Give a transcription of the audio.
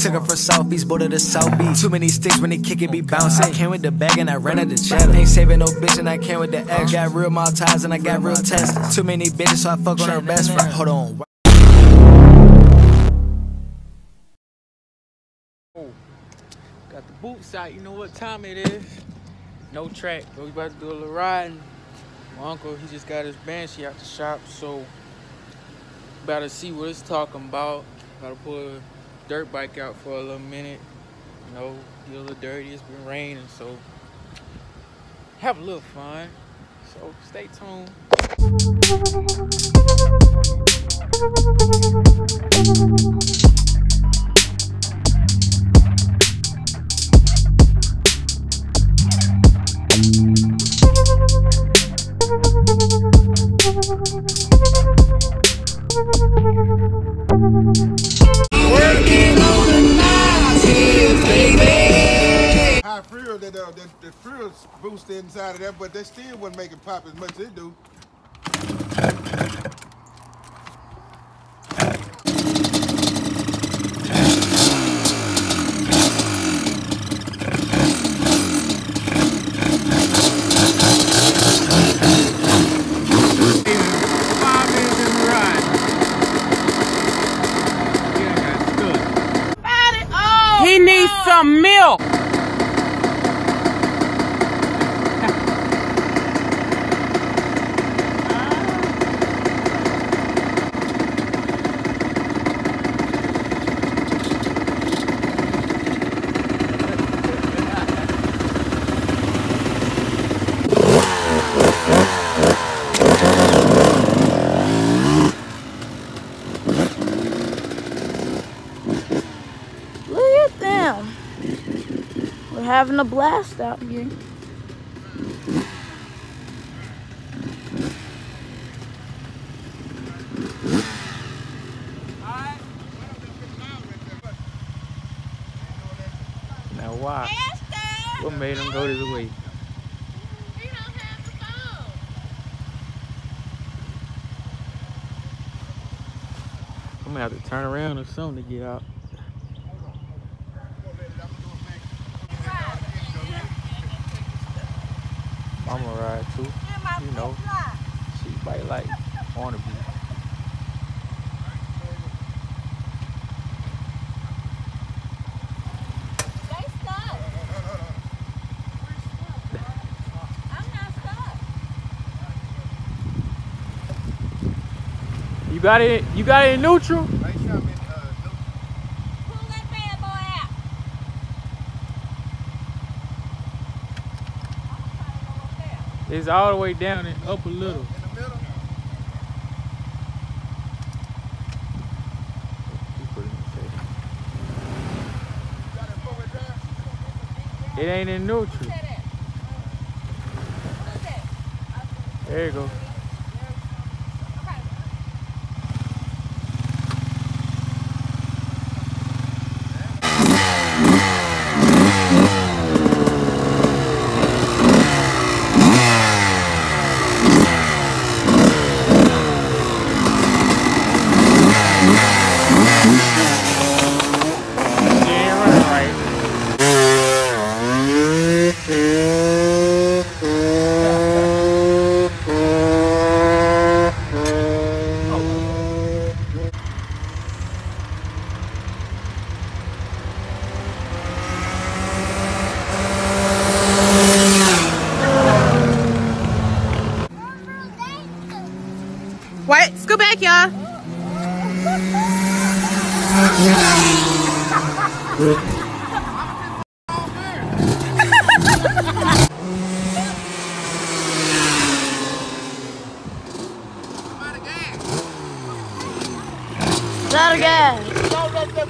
Took her from South Beach, boat to the South Beach. Too many sticks when they kick it, be bouncing. Came with the bag and I ran out the cheddar. Ain't saving no bitch and I came with the X. Got real mall ties and I got real tests. Too many bitches, so I fuck on her best friend. Hold on. Got the boots out, you know what time it is. No track, but we about to do a little riding. My uncle, he just got his Banshee out the shop, so about to see what it's talking about. To pull dirt bike out for a little minute. You know, get a little dirty, it's been raining, so have a little fun. So stay tuned. high frill that uh, that the inside of that, but they still wouldn't make it pop as much as it do. Having a blast out here. Now why? What made him go this way? I'm gonna have to turn around or something to get out. I'm gonna ride too. You know, she might like wanna be. You got it. You got it in neutral. Make sure I'm in, uh, no- It's all the way down and up a little. in the middle. It in the safe. Got it four-way drive? It ain't in neutral. There you go. Yeah, back, y'all. Is that a gas?